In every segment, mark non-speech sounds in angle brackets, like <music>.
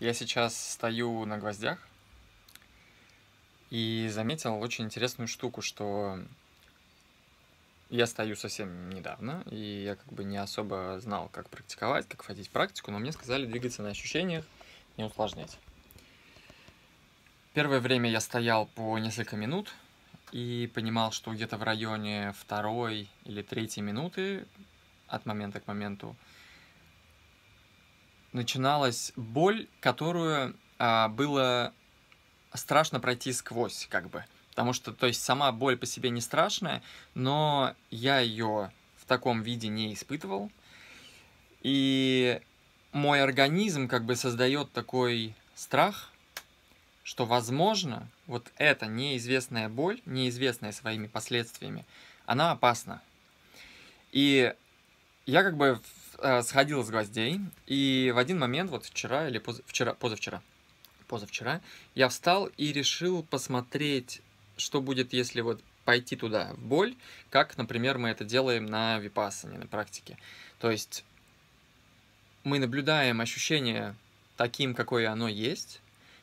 Я сейчас стою на гвоздях и заметил очень интересную штуку, что я стою совсем недавно, и я как бы не особо знал, как практиковать, как входить в практику, но мне сказали двигаться на ощущениях, не усложнять. Первое время я стоял по несколько минут и понимал, что где-то в районе второй или третьей минуты от момента к моменту начиналась боль, которую а, было страшно пройти сквозь, как бы. Потому что, то есть, сама боль по себе не страшная, но я ее в таком виде не испытывал. И мой организм как бы создает такой страх, что, возможно, вот эта неизвестная боль, неизвестная своими последствиями, она опасна. И я как бы э, с гвоздей, и в один момент, вот вчера или поз, вчера, позавчера, позавчера, я встал и решил посмотреть, что будет, если вот пойти туда, в боль, как, например, мы это делаем на випассане, на практике. То есть мы наблюдаем ощущение таким, какое оно есть,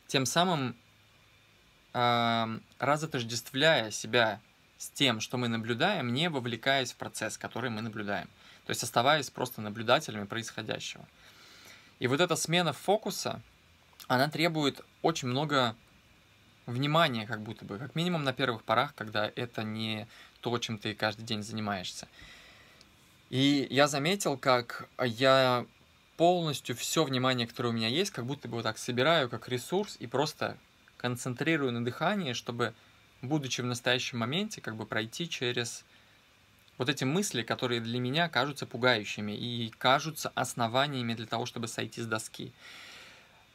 тем самым э, разотождествляя себя с тем, что мы наблюдаем, не вовлекаясь в процесс, который мы наблюдаем. То есть оставаясь просто наблюдателями происходящего. И вот эта смена фокуса, она требует очень много внимания, как будто бы, как минимум на первых порах, когда это не то, чем ты каждый день занимаешься. И я заметил, как я полностью все внимание, которое у меня есть, как будто бы вот так собираю как ресурс и просто концентрирую на дыхании, чтобы, будучи в настоящем моменте, как бы пройти через вот эти мысли, которые для меня кажутся пугающими и кажутся основаниями для того, чтобы сойти с доски.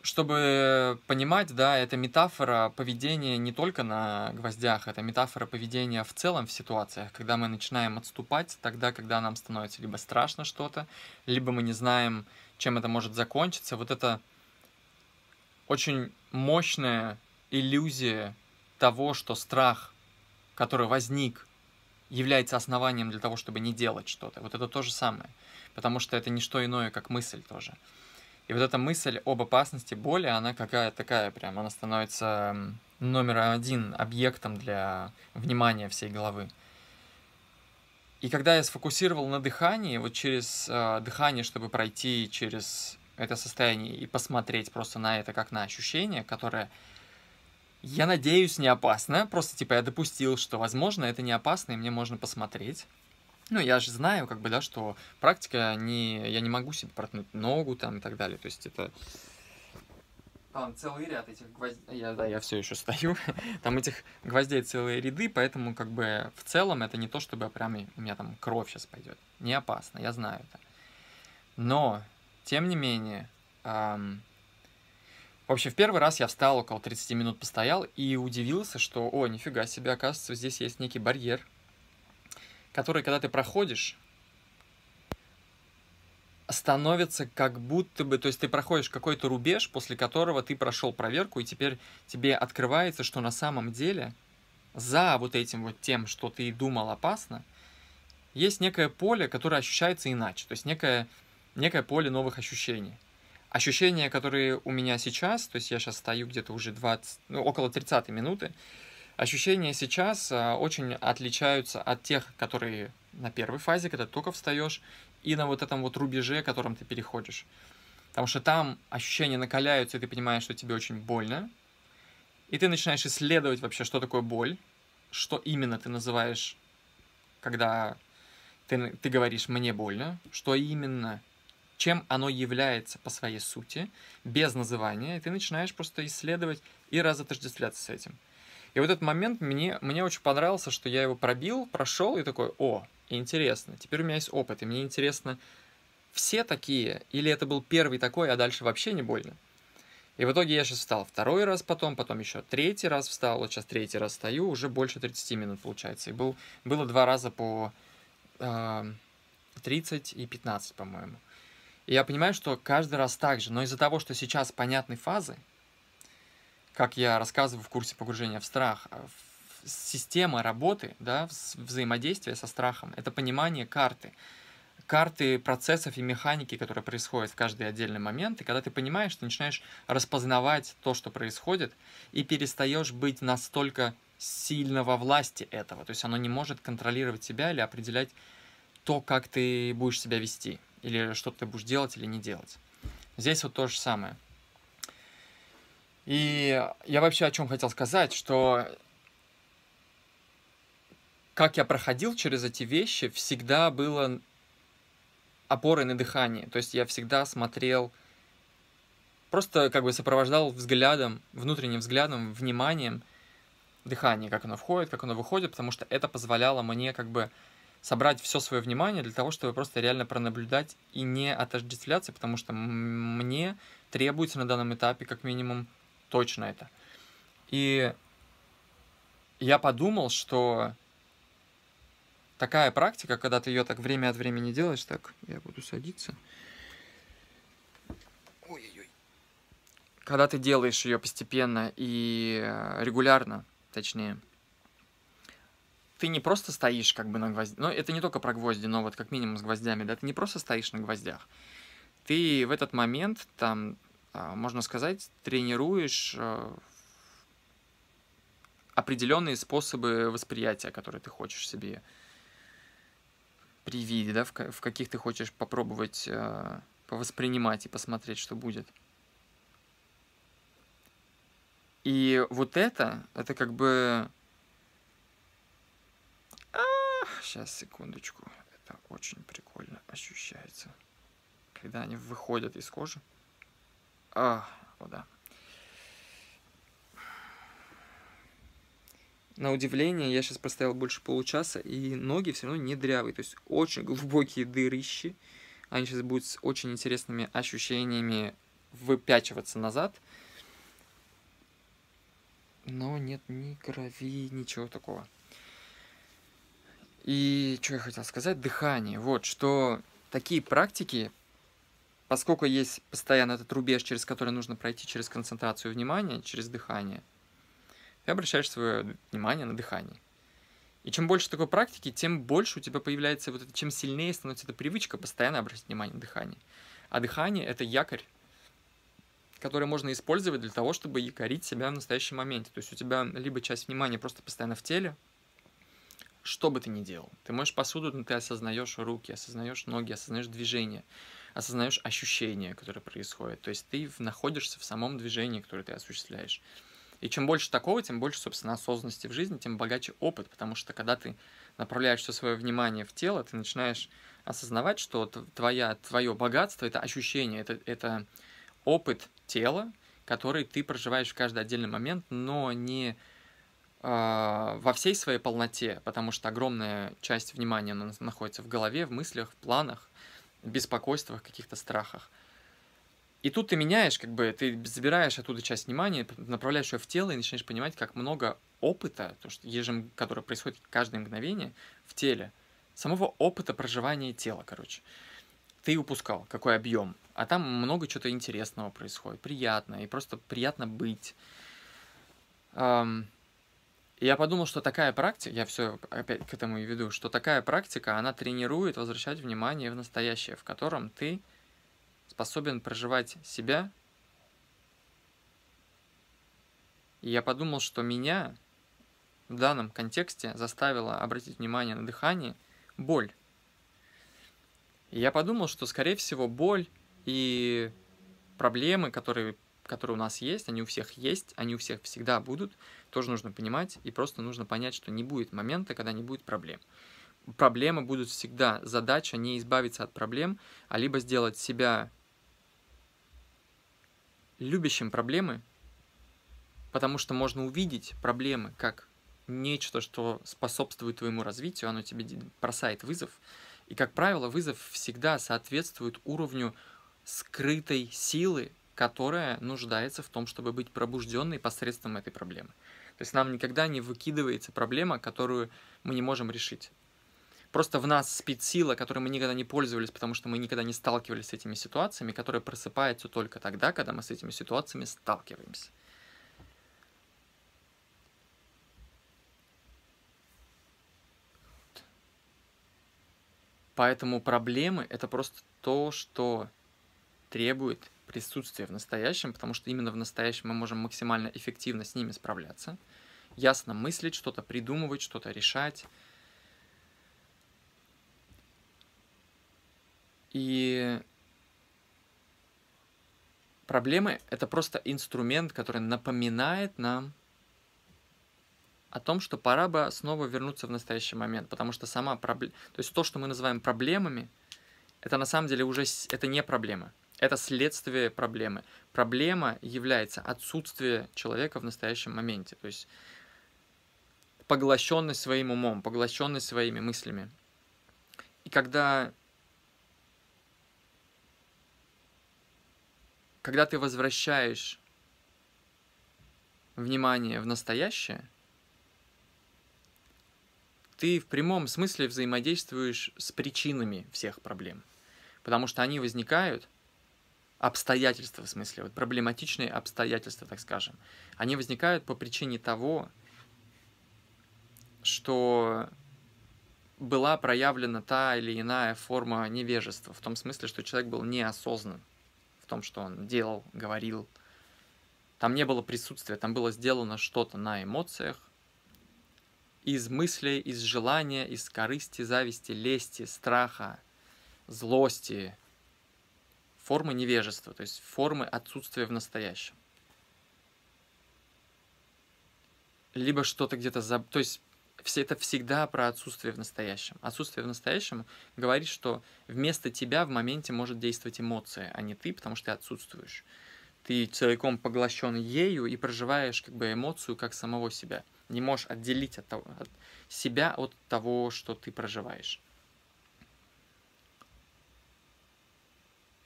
Чтобы понимать, да, это метафора поведения не только на гвоздях, это метафора поведения в целом в ситуациях, когда мы начинаем отступать, тогда, когда нам становится либо страшно что-то, либо мы не знаем, чем это может закончиться. Вот это очень мощная иллюзия того, что страх, который возник, является основанием для того, чтобы не делать что-то. Вот это то же самое. Потому что это не что иное, как мысль тоже. И вот эта мысль об опасности боли, она какая такая прям, она становится номер один объектом для внимания всей головы. И когда я сфокусировал на дыхании, вот через э, дыхание, чтобы пройти через это состояние и посмотреть просто на это как на ощущение, которое, я надеюсь, не опасно. Просто типа я допустил, что возможно это не опасно, и мне можно посмотреть. Ну, я же знаю, как бы, да, что практика не... Я не могу себе проткнуть ногу там и так далее. То есть это... Там целый ряд этих гвоздей. Я, да, я все еще стою. <laughs> там этих гвоздей целые ряды, поэтому, как бы, в целом это не то, чтобы прям у меня там кровь сейчас пойдет. Не опасно, я знаю это. Но, тем не менее, эм... вообще, в первый раз я встал, около 30 минут постоял и удивился, что, о, нифига себе, оказывается, здесь есть некий барьер, который, когда ты проходишь, становится как будто бы, то есть ты проходишь какой-то рубеж, после которого ты прошел проверку, и теперь тебе открывается, что на самом деле за вот этим вот тем, что ты думал опасно, есть некое поле, которое ощущается иначе, то есть некое, некое поле новых ощущений. Ощущения, которые у меня сейчас, то есть я сейчас стою где-то уже 20, ну, около 30 минуты, Ощущения сейчас а, очень отличаются от тех, которые на первой фазе, когда ты только встаешь, и на вот этом вот рубеже, которым ты переходишь. Потому что там ощущения накаляются, и ты понимаешь, что тебе очень больно. И ты начинаешь исследовать вообще, что такое боль, что именно ты называешь, когда ты, ты говоришь «мне больно», что именно, чем оно является по своей сути, без называния, и ты начинаешь просто исследовать и разотождествляться с этим. И вот этот момент мне, мне очень понравился, что я его пробил, прошел и такой, о, интересно, теперь у меня есть опыт, и мне интересно, все такие, или это был первый такой, а дальше вообще не больно. И в итоге я сейчас встал второй раз потом, потом еще третий раз встал, вот сейчас третий раз стою, уже больше 30 минут получается. И был, было два раза по э, 30 и 15, по-моему. И я понимаю, что каждый раз так же, но из-за того, что сейчас понятны фазы, как я рассказываю в курсе погружения в страх, а, система работы, да, взаимодействия со страхом, это понимание карты. карты процессов и механики, которые происходят в каждый отдельный момент, и когда ты понимаешь, ты начинаешь распознавать то, что происходит, и перестаешь быть настолько сильно во власти этого. То есть оно не может контролировать тебя или определять то, как ты будешь себя вести, или что ты будешь делать или не делать. Здесь вот то же самое. И я вообще о чем хотел сказать, что как я проходил через эти вещи, всегда было опорой на дыхание. То есть я всегда смотрел, просто как бы сопровождал взглядом, внутренним взглядом, вниманием дыхание, как оно входит, как оно выходит, потому что это позволяло мне как бы собрать все свое внимание для того, чтобы просто реально пронаблюдать и не отождествляться, потому что мне требуется на данном этапе как минимум точно это. И я подумал, что такая практика, когда ты ее так время от времени делаешь, так, я буду садиться. Ой-ой-ой. Когда ты делаешь ее постепенно и э, регулярно, точнее, ты не просто стоишь как бы на гвозди, но это не только про гвозди, но вот как минимум с гвоздями, да, ты не просто стоишь на гвоздях, ты в этот момент там, а, можно сказать, тренируешь э, определенные способы восприятия, которые ты хочешь себе привидеть, да, в, каких ты хочешь попробовать э, повоспринимать и посмотреть, что будет. И вот это, это как бы Сейчас, секундочку. Это очень прикольно ощущается. Когда они выходят из кожи. А, вот да. На удивление, я сейчас простоял больше получаса, и ноги все равно не дрявые. То есть очень глубокие дырищи. Они сейчас будут с очень интересными ощущениями выпячиваться назад. Но нет ни крови, ничего такого. И что я хотел сказать? Дыхание. Вот, что такие практики, поскольку есть постоянно этот рубеж, через который нужно пройти через концентрацию внимания, через дыхание, ты обращаешь свое внимание на дыхание. И чем больше такой практики, тем больше у тебя появляется вот это, чем сильнее становится эта привычка постоянно обращать внимание на дыхание. А дыхание — это якорь, который можно использовать для того, чтобы якорить себя в настоящем моменте. То есть у тебя либо часть внимания просто постоянно в теле, что бы ты ни делал. Ты можешь посуду, но ты осознаешь руки, осознаешь ноги, осознаешь движение, осознаешь ощущения, которые происходят. То есть ты находишься в самом движении, которое ты осуществляешь. И чем больше такого, тем больше, собственно, осознанности в жизни, тем богаче опыт, потому что когда ты направляешь все свое внимание в тело, ты начинаешь осознавать, что твоя, твое богатство — это ощущение, это, это опыт тела, который ты проживаешь в каждый отдельный момент, но не во всей своей полноте, потому что огромная часть внимания находится в голове, в мыслях, в планах, беспокойствах, каких-то страхах. И тут ты меняешь, как бы, ты забираешь оттуда часть внимания, направляешь ее в тело и начинаешь понимать, как много опыта, то, что ежем, которое происходит каждое мгновение в теле, самого опыта проживания тела, короче. Ты упускал, какой объем. А там много чего-то интересного происходит, приятно, и просто приятно быть. И я подумал, что такая практика, я все опять к этому и веду, что такая практика, она тренирует возвращать внимание в настоящее, в котором ты способен проживать себя. И я подумал, что меня в данном контексте заставило обратить внимание на дыхание боль. И я подумал, что, скорее всего, боль и проблемы, которые которые у нас есть, они у всех есть, они у всех всегда будут, тоже нужно понимать, и просто нужно понять, что не будет момента, когда не будет проблем. Проблемы будут всегда. Задача не избавиться от проблем, а либо сделать себя любящим проблемы, потому что можно увидеть проблемы как нечто, что способствует твоему развитию, оно тебе бросает вызов. И, как правило, вызов всегда соответствует уровню скрытой силы, которая нуждается в том, чтобы быть пробужденной посредством этой проблемы. То есть нам никогда не выкидывается проблема, которую мы не можем решить. Просто в нас спит сила, которой мы никогда не пользовались, потому что мы никогда не сталкивались с этими ситуациями, которая просыпается только тогда, когда мы с этими ситуациями сталкиваемся. Поэтому проблемы — это просто то, что требует присутствия в настоящем, потому что именно в настоящем мы можем максимально эффективно с ними справляться, ясно мыслить, что-то придумывать, что-то решать. И проблемы — это просто инструмент, который напоминает нам о том, что пора бы снова вернуться в настоящий момент, потому что сама проблема, то есть то, что мы называем проблемами, это на самом деле уже это не проблема, это следствие проблемы. Проблема является отсутствие человека в настоящем моменте, то есть поглощенный своим умом, поглощенный своими мыслями. И когда когда ты возвращаешь внимание в настоящее – ты в прямом смысле взаимодействуешь с причинами всех проблем. Потому что они возникают, обстоятельства, в смысле, вот проблематичные обстоятельства, так скажем, они возникают по причине того, что была проявлена та или иная форма невежества, в том смысле, что человек был неосознан в том, что он делал, говорил. Там не было присутствия, там было сделано что-то на эмоциях, из мыслей, из желания, из корысти, зависти, лести, страха, злости, формы невежества, то есть формы отсутствия в настоящем. Либо что-то где-то... За... То есть все это всегда про отсутствие в настоящем. Отсутствие в настоящем говорит, что вместо тебя в моменте может действовать эмоция, а не ты, потому что ты отсутствуешь. Ты целиком поглощен ею и проживаешь как бы эмоцию как самого себя – не можешь отделить от, того, от себя от того, что ты проживаешь.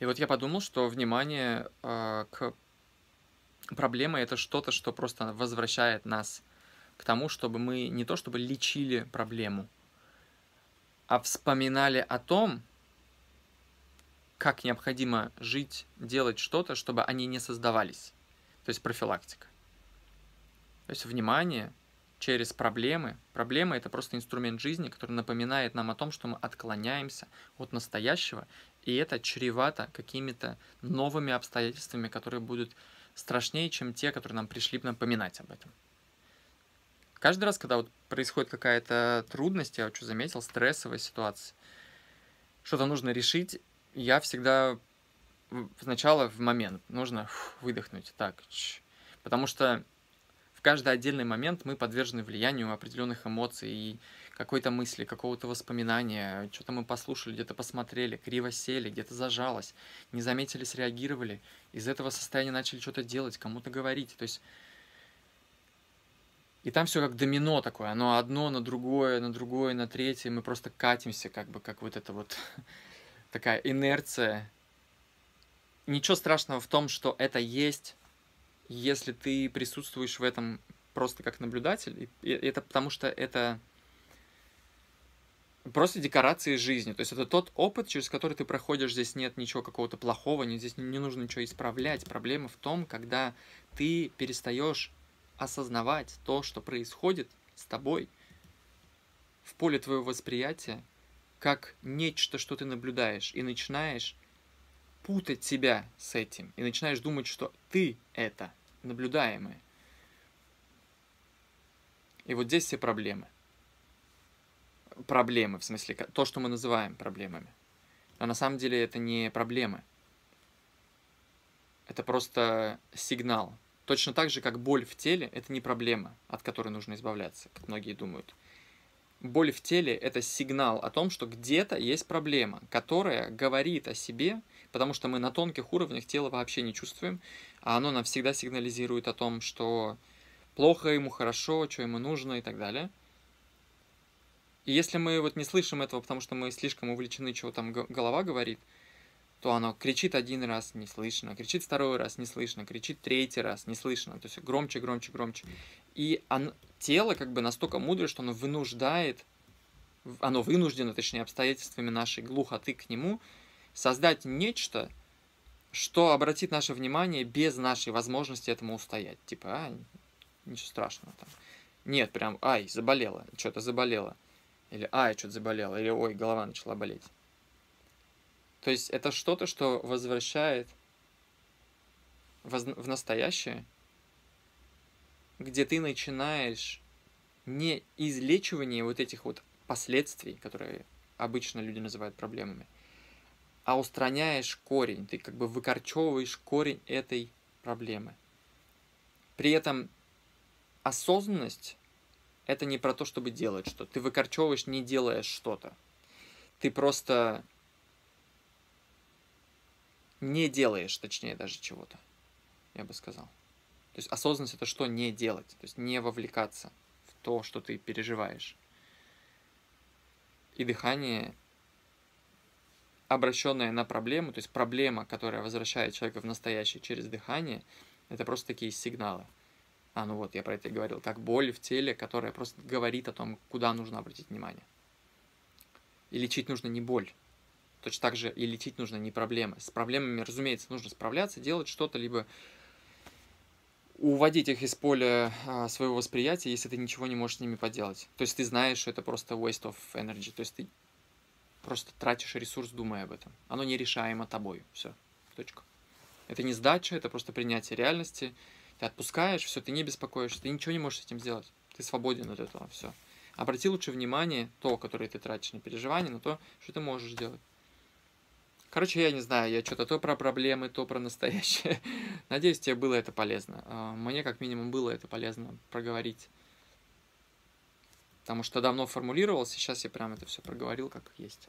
И вот я подумал, что внимание э, к проблеме это что-то, что просто возвращает нас к тому, чтобы мы не то чтобы лечили проблему, а вспоминали о том, как необходимо жить, делать что-то, чтобы они не создавались. То есть профилактика. То есть внимание через проблемы. Проблема – это просто инструмент жизни, который напоминает нам о том, что мы отклоняемся от настоящего, и это чревато какими-то новыми обстоятельствами, которые будут страшнее, чем те, которые нам пришли напоминать об этом. Каждый раз, когда вот происходит какая-то трудность, я что заметил, стрессовая ситуация, что-то нужно решить, я всегда сначала в момент нужно выдохнуть, так, потому что каждый отдельный момент мы подвержены влиянию определенных эмоций и какой-то мысли, какого-то воспоминания, что-то мы послушали, где-то посмотрели, криво сели, где-то зажалось, не заметили, среагировали, из этого состояния начали что-то делать, кому-то говорить. То есть и там все как домино такое, оно одно на другое, на другое, на третье, мы просто катимся, как бы, как вот это вот <laughs> такая инерция. Ничего страшного в том, что это есть, если ты присутствуешь в этом просто как наблюдатель, и это потому что это просто декорации жизни. То есть это тот опыт, через который ты проходишь, здесь нет ничего какого-то плохого, здесь не нужно ничего исправлять. Проблема в том, когда ты перестаешь осознавать то, что происходит с тобой в поле твоего восприятия, как нечто, что ты наблюдаешь, и начинаешь путать себя с этим и начинаешь думать, что ты это наблюдаемое. И вот здесь все проблемы. Проблемы, в смысле, то, что мы называем проблемами. Но на самом деле это не проблемы. Это просто сигнал. Точно так же, как боль в теле, это не проблема, от которой нужно избавляться, как многие думают. Боль в теле – это сигнал о том, что где-то есть проблема, которая говорит о себе – потому что мы на тонких уровнях тела вообще не чувствуем, а оно нам всегда сигнализирует о том, что плохо ему, хорошо, что ему нужно и так далее. И если мы вот не слышим этого, потому что мы слишком увлечены, чего там голова говорит, то оно кричит один раз, не слышно, кричит второй раз, не слышно, кричит третий раз, не слышно, то есть громче, громче, громче. И оно, тело как бы настолько мудрое, что оно вынуждает, оно вынуждено, точнее, обстоятельствами нашей глухоты к нему, создать нечто, что обратит наше внимание без нашей возможности этому устоять. Типа, а, ничего страшного там. Нет, прям, ай, заболела, что-то заболело. Или, ай, что-то заболело. Или, ой, голова начала болеть. То есть это что-то, что возвращает в настоящее, где ты начинаешь не излечивание вот этих вот последствий, которые обычно люди называют проблемами, а устраняешь корень, ты как бы выкорчевываешь корень этой проблемы. При этом осознанность – это не про то, чтобы делать что-то. Ты выкорчевываешь, не делая что-то. Ты просто не делаешь, точнее, даже чего-то, я бы сказал. То есть осознанность – это что не делать, то есть не вовлекаться в то, что ты переживаешь. И дыхание обращенная на проблему, то есть проблема, которая возвращает человека в настоящее через дыхание, это просто такие сигналы. А, ну вот, я про это и говорил, как боль в теле, которая просто говорит о том, куда нужно обратить внимание. И лечить нужно не боль. Точно так же и лечить нужно не проблемы. С проблемами, разумеется, нужно справляться, делать что-то, либо уводить их из поля а, своего восприятия, если ты ничего не можешь с ними поделать. То есть ты знаешь, что это просто waste of energy. То есть ты просто тратишь ресурс, думая об этом. Оно нерешаемо тобой. Все. Точка. Это не сдача, это просто принятие реальности. Ты отпускаешь, все, ты не беспокоишься, ты ничего не можешь с этим сделать. Ты свободен от этого, все. Обрати лучше внимание, то, которое ты тратишь на переживание, на то, что ты можешь делать. Короче, я не знаю, я что-то то про проблемы, то про настоящее. <laughs> Надеюсь, тебе было это полезно. А, мне, как минимум, было это полезно проговорить. Потому что давно формулировал, сейчас я прям это все проговорил, как есть.